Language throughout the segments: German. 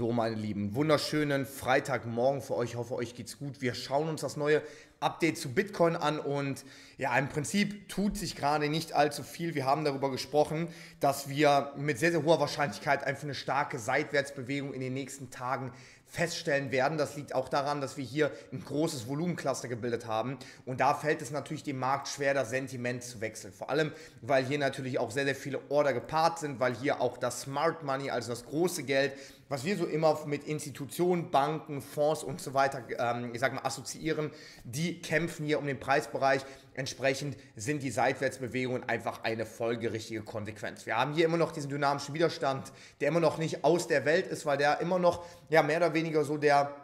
So, meine Lieben, wunderschönen Freitagmorgen für euch. Ich hoffe, euch geht's gut. Wir schauen uns das neue Update zu Bitcoin an und ja, im Prinzip tut sich gerade nicht allzu viel. Wir haben darüber gesprochen, dass wir mit sehr, sehr hoher Wahrscheinlichkeit einfach eine starke Seitwärtsbewegung in den nächsten Tagen feststellen werden. Das liegt auch daran, dass wir hier ein großes Volumencluster gebildet haben und da fällt es natürlich dem Markt schwer, das Sentiment zu wechseln. Vor allem, weil hier natürlich auch sehr, sehr viele Order gepaart sind, weil hier auch das Smart Money, also das große Geld, was wir so immer mit Institutionen, Banken, Fonds und so weiter, ähm, ich sag mal, assoziieren, die kämpfen hier um den Preisbereich. Entsprechend sind die Seitwärtsbewegungen einfach eine folgerichtige Konsequenz. Wir haben hier immer noch diesen dynamischen Widerstand, der immer noch nicht aus der Welt ist, weil der immer noch ja, mehr oder weniger so der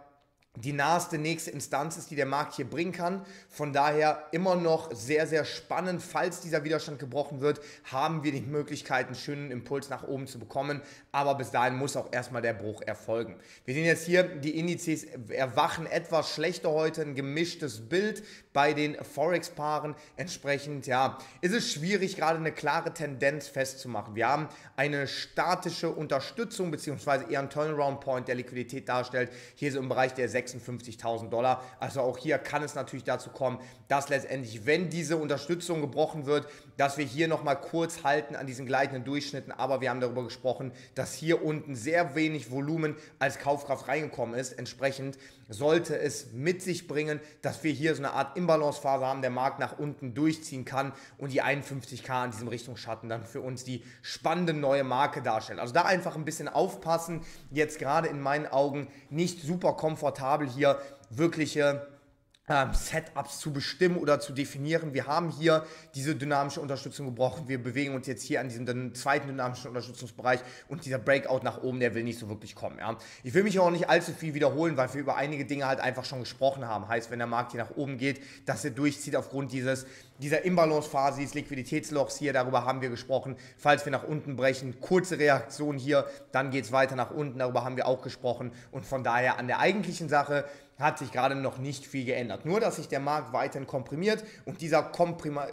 die naheste nächste Instanz ist, die der Markt hier bringen kann. Von daher immer noch sehr, sehr spannend. Falls dieser Widerstand gebrochen wird, haben wir die Möglichkeit, einen schönen Impuls nach oben zu bekommen. Aber bis dahin muss auch erstmal der Bruch erfolgen. Wir sehen jetzt hier, die Indizes erwachen etwas schlechter heute, ein gemischtes Bild bei den Forex-Paaren. Entsprechend, ja, ist es schwierig, gerade eine klare Tendenz festzumachen. Wir haben eine statische Unterstützung, beziehungsweise eher einen Turnaround-Point, der Liquidität darstellt. Hier so im Bereich der 6 56.000 Dollar. Also auch hier kann es natürlich dazu kommen, dass letztendlich, wenn diese Unterstützung gebrochen wird, dass wir hier nochmal kurz halten an diesen gleichenden Durchschnitten. Aber wir haben darüber gesprochen, dass hier unten sehr wenig Volumen als Kaufkraft reingekommen ist. Entsprechend sollte es mit sich bringen, dass wir hier so eine Art Imbalance-Phase haben, der Markt nach unten durchziehen kann und die 51k an diesem Richtungsschatten dann für uns die spannende neue Marke darstellen. Also da einfach ein bisschen aufpassen. Jetzt gerade in meinen Augen nicht super komfortabel hier wirkliche ähm, Setups zu bestimmen oder zu definieren. Wir haben hier diese dynamische Unterstützung gebrochen. Wir bewegen uns jetzt hier an diesem zweiten dynamischen Unterstützungsbereich und dieser Breakout nach oben, der will nicht so wirklich kommen. Ja. Ich will mich auch nicht allzu viel wiederholen, weil wir über einige Dinge halt einfach schon gesprochen haben. Heißt, wenn der Markt hier nach oben geht, dass er durchzieht aufgrund dieses, dieser Imbalance-Phase, dieses Liquiditätslochs hier, darüber haben wir gesprochen. Falls wir nach unten brechen, kurze Reaktion hier, dann geht es weiter nach unten, darüber haben wir auch gesprochen. Und von daher an der eigentlichen Sache, hat sich gerade noch nicht viel geändert. Nur, dass sich der Markt weiterhin komprimiert und dieser Komprima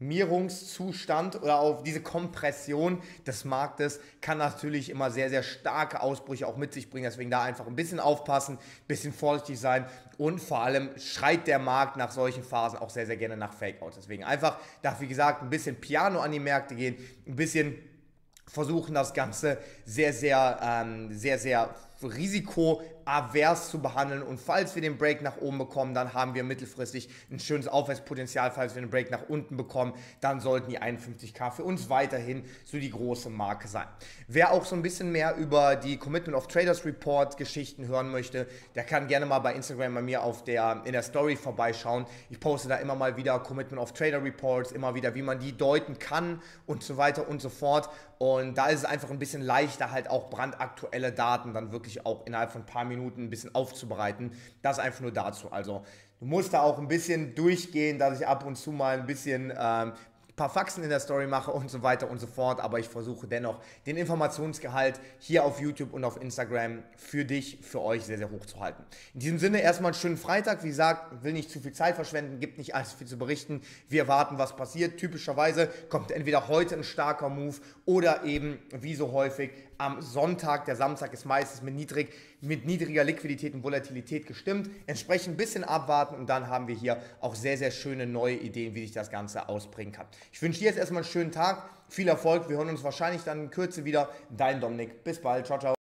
Komprimierungszustand oder auf diese Kompression des Marktes kann natürlich immer sehr, sehr starke Ausbrüche auch mit sich bringen. Deswegen da einfach ein bisschen aufpassen, ein bisschen vorsichtig sein und vor allem schreit der Markt nach solchen Phasen auch sehr, sehr gerne nach Fake-Outs. Deswegen einfach, darf wie gesagt, ein bisschen Piano an die Märkte gehen, ein bisschen versuchen das Ganze sehr, sehr, ähm, sehr, sehr risikoavers zu behandeln. Und falls wir den Break nach oben bekommen, dann haben wir mittelfristig ein schönes Aufwärtspotenzial. Falls wir den Break nach unten bekommen, dann sollten die 51k für uns weiterhin so die große Marke sein. Wer auch so ein bisschen mehr über die Commitment of Traders Report Geschichten hören möchte, der kann gerne mal bei Instagram bei mir auf der, in der Story vorbeischauen. Ich poste da immer mal wieder Commitment of Trader Reports, immer wieder, wie man die deuten kann und so weiter und so fort. Und da ist es einfach ein bisschen leichter, halt auch brandaktuelle Daten dann wirklich auch innerhalb von ein paar Minuten ein bisschen aufzubereiten. Das einfach nur dazu. Also du musst da auch ein bisschen durchgehen, dass ich ab und zu mal ein bisschen ähm, paar Faxen in der Story mache und so weiter und so fort, aber ich versuche dennoch den Informationsgehalt hier auf YouTube und auf Instagram für dich, für euch sehr, sehr hoch zu halten. In diesem Sinne erstmal einen schönen Freitag. Wie gesagt, will nicht zu viel Zeit verschwenden, gibt nicht allzu viel zu berichten. Wir warten, was passiert. Typischerweise kommt entweder heute ein starker Move oder eben, wie so häufig, am Sonntag. Der Samstag ist meistens mit, niedrig, mit niedriger Liquidität und Volatilität gestimmt. Entsprechend ein bisschen abwarten und dann haben wir hier auch sehr, sehr schöne neue Ideen, wie sich das Ganze ausbringen kann. Ich wünsche dir jetzt erstmal einen schönen Tag, viel Erfolg. Wir hören uns wahrscheinlich dann in Kürze wieder. Dein Dominik. Bis bald. Ciao, ciao.